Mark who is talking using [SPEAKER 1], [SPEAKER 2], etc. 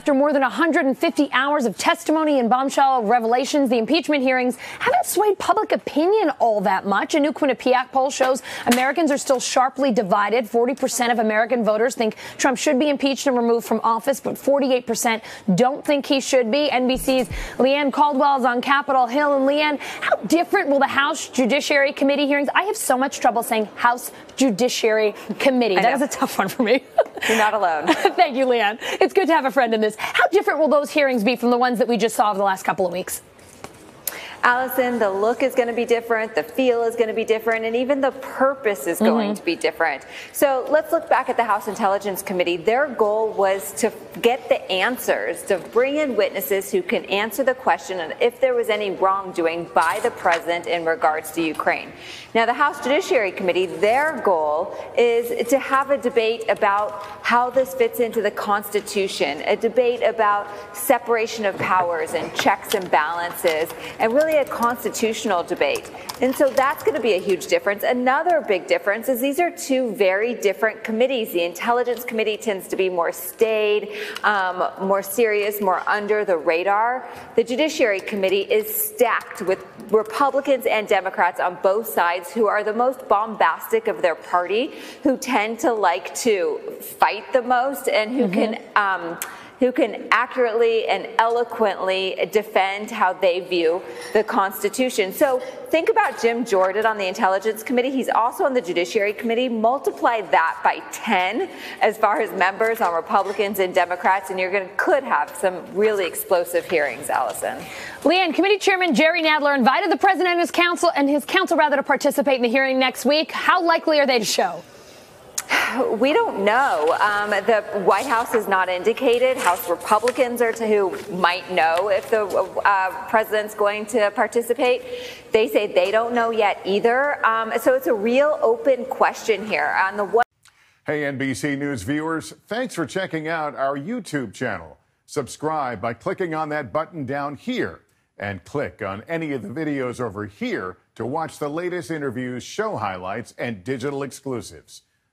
[SPEAKER 1] After more than 150 hours of testimony and bombshell revelations, the impeachment hearings haven't swayed public opinion all that much. A new Quinnipiac poll shows Americans are still sharply divided. 40% of American voters think Trump should be impeached and removed from office, but 48% don't think he should be. NBC's Leigh Ann Caldwell is on Capitol Hill. And Leigh Ann, how different will the House Judiciary Committee hearings? I have so much trouble saying House Judiciary Committee. That is a tough one for me. You're not alone. Thank you, Leigh Ann. It's good to have a friend in this. How different will those hearings be from the ones that we just saw over the last couple of weeks?
[SPEAKER 2] Allison, the look is going to be different, the feel is going to be different, and even the purpose is going mm-hmm. to be different. So let's look back at the House Intelligence Committee. Their goal was to get the answers, to bring in witnesses who can answer the question of if there was any wrongdoing by the president in regards to Ukraine. Now, the House Judiciary Committee, their goal is to have a debate about how this fits into the Constitution, a debate about separation of powers and checks and balances, and really really a constitutional debate. And so that's going to be a huge difference. Another big difference is these are two very different committees. The Intelligence Committee tends to be more staid, um, more serious, more under the radar. The Judiciary Committee is stacked with Republicans and Democrats on both sides who are the most bombastic of their party, who tend to like to fight the most, and who mm-hmm. can. Um, who can accurately and eloquently defend how they view the Constitution. So think about Jim Jordan on the Intelligence Committee. He's also on the Judiciary Committee. Multiply that by 10 as far as members on Republicans and Democrats, and you're going to
[SPEAKER 1] could have some really explosive hearings, Allison. Leigh Ann, Committee Chairman Jerry Nadler invited the president and his counsel and his counsel rather to participate in the hearing next week. How likely are they to show? we don't know. Um, the White House has not indicated. House
[SPEAKER 2] Republicans are to who might know if the uh, president's going to participate. They say they don't know yet either. Um, so it's a real open question here.
[SPEAKER 3] On the one. Hey, NBC News viewers, thanks for checking out our YouTube channel. Subscribe by clicking on that button down here and click on any of the videos over here to watch the latest interviews, show highlights, and digital exclusives.